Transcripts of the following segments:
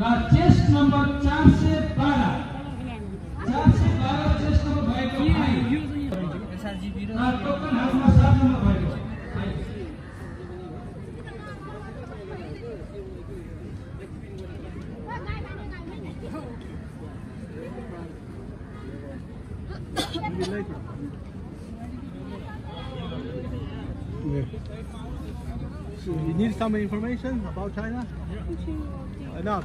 र chest number चार सय बाह्र चार सय बाह्र चेस्ट नम्बर भएको भाइ र टोकन हाउसमा सात नम्बर भएको छ So you need some information about China? Enough.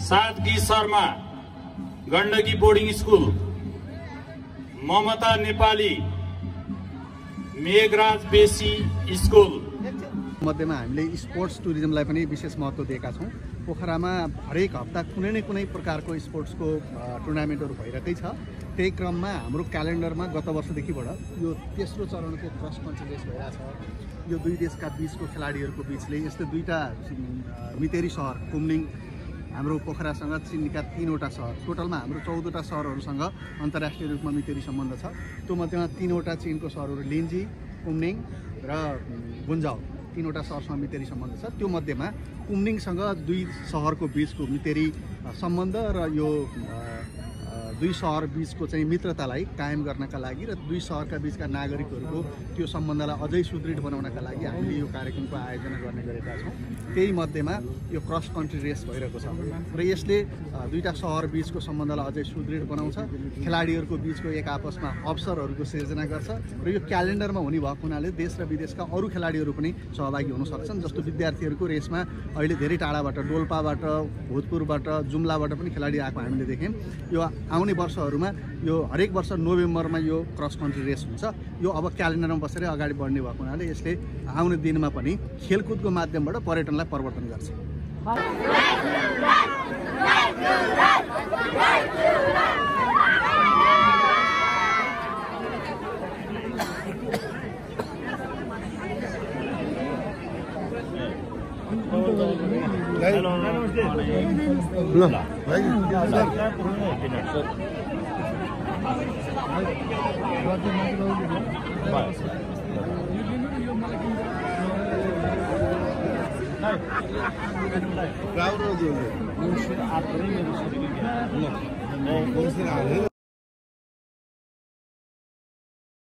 Sadgi Sharma Gandaki boarding school Mamata Nepali. Meghraj Besi school. मध्येमा हामीले स्पोर्ट्स टुरिज्मलाई पनि विशेष महत्त्व दिएका छौँ। पोखरामा हरेक हप्ता कुनै न कुनै प्रकारको स्पोर्ट्सको टुर्नामेन्टहरू भइरहेकै छ। त्यही क्रममा हाम्रो क्यालेन्डरमा गत वर्षदेखिबाट यो तेस्रो चरणको क्रस कन्ट्री रेस भइरहेछ। यो दुई देशका बिचको खेलाडीहरूको बिचले यस्तै दुईवटा मितेरी सहर कुम्लिङ हाम्रो पोखरासँग चिनीका तिनवटा सहर टोटलमा हाम्रो चौधवटा सहरहरूसँग अन्तर्राष्ट्रिय रूपमा मितेरी सम्बन्ध छ। त्यो मध्येमा तिनवटा चिनको सहरहरू लिन्जी कुम्निङ र गुन्जाउ तिनवटा सहरसँग मितेरी सम्बन्ध छ। त्यो मध्येमा कुम्निङसँग दुई सहरको बिचको मितेरी सम्बन्ध र यो दुई सहर बिचको चाहिँ मित्रतालाई कायम गर्नका लागि र दुई सहरका बिचका नागरिकहरूको त्यो सम्बन्धलाई अझै सुदृढ बनाउनका लागि हामीले यो कार्यक्रमको आयोजना गर्ने गरेका छौँ। त्यही मध्येमा यो क्रस कन्ट्री रेस भइरहेको छ र यसले दुईवटा सहर बिचको सम्बन्धलाई अझै सुदृढ बनाउँछ। खेलाडीहरूको बिचको एक आपसमा अवसरहरूको सिर्जना गर्छ र यो क्यालेन्डरमा हुने भएको हुनाले देश र विदेशका अरू खेलाडीहरू पनि सहभागी हुन सक्छन् जस्तो विद्यार्थीहरूको रेसमा अहिले धेरै टाढाबाट डोल्पाबाट भोजपुरबाट जुम्लाबाट पनि खेलाडी आएको हामीले देख्यौँ यो आउने वर्षहरूमा यो हरेक वर्ष नोभेम्बरमा यो क्रस कन्ट्री रेस हुन्छ। यो अब क्यालेन्डरमा बसेर अगाडि बढ्ने भएको हुनाले यसले आउने दिनमा पनि खेलकुदको माध्यमबाट पर्यटनलाई परिवर्तन गर्छ। Claro, Bravo, Não, não.